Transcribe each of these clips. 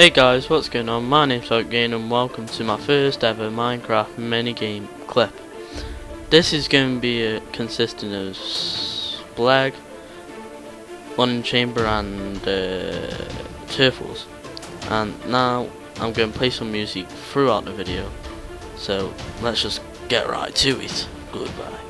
Hey guys, what's going on? My name's Oakgain and welcome to my first ever Minecraft minigame clip. This is going to be a, consisting of Splegg, One Chamber and uh, Turtles. And now I'm going to play some music throughout the video. So let's just get right to it. Goodbye.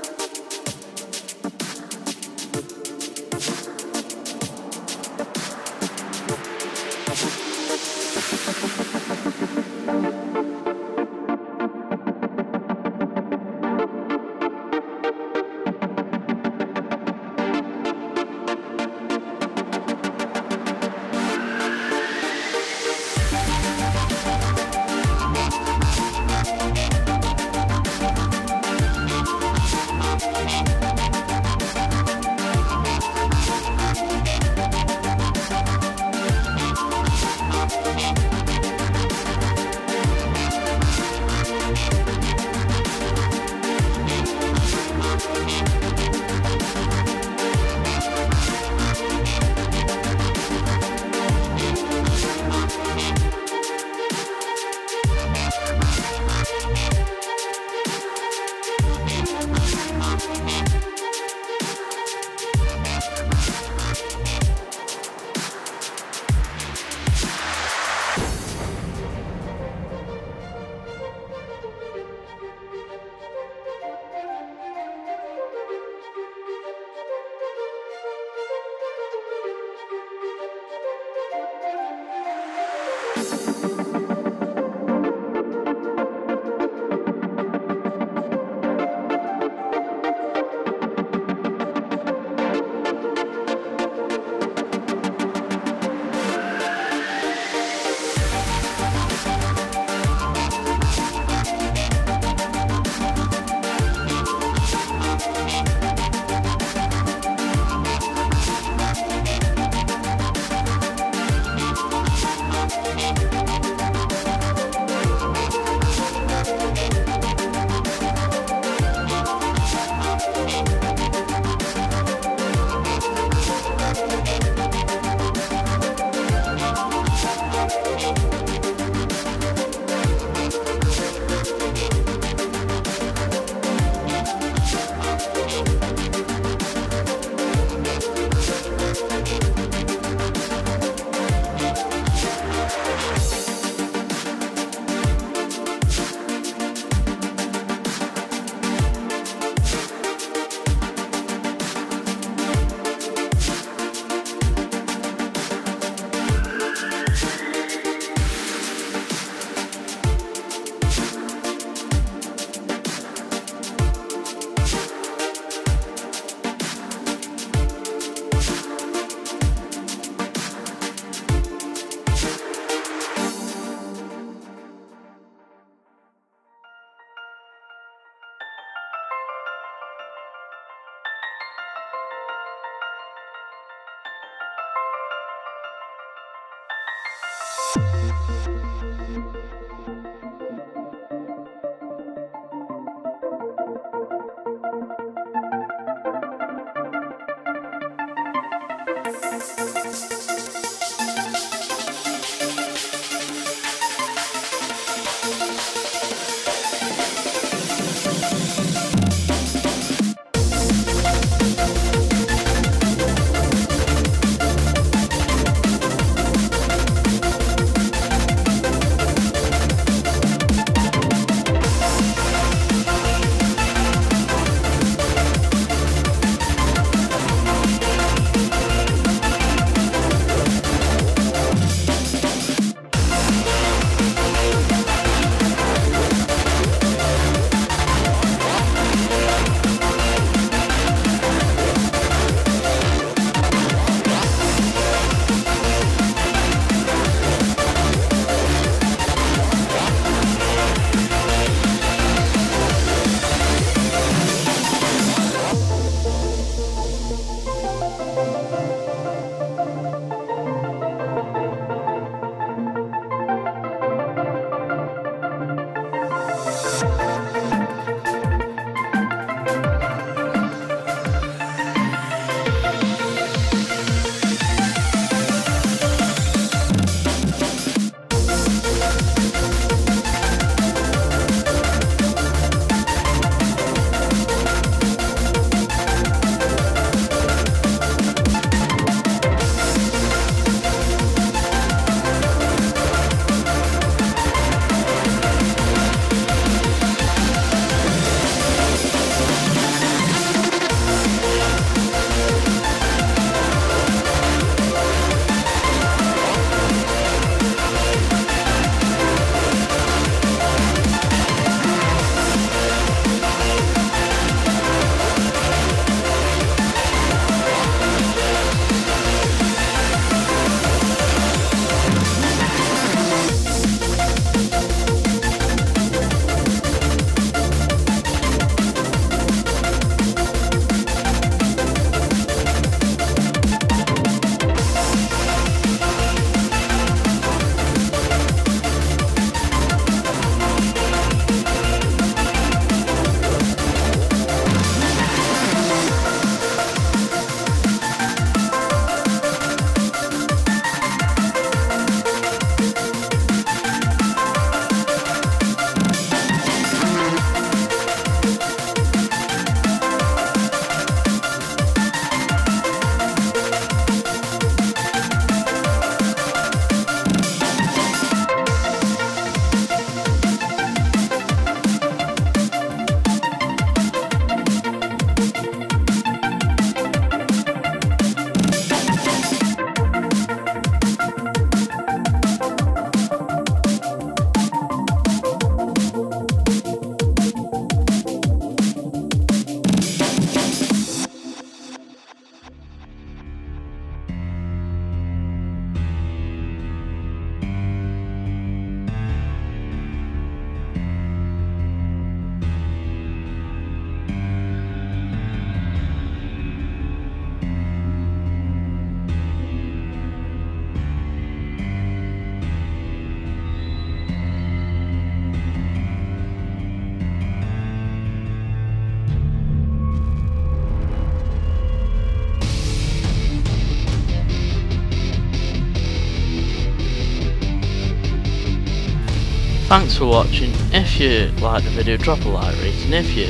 Thanks for watching. If you like the video, drop a like rating. If you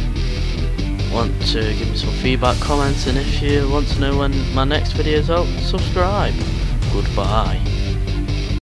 want to give me some feedback, comments, and if you want to know when my next video is out, subscribe. Goodbye.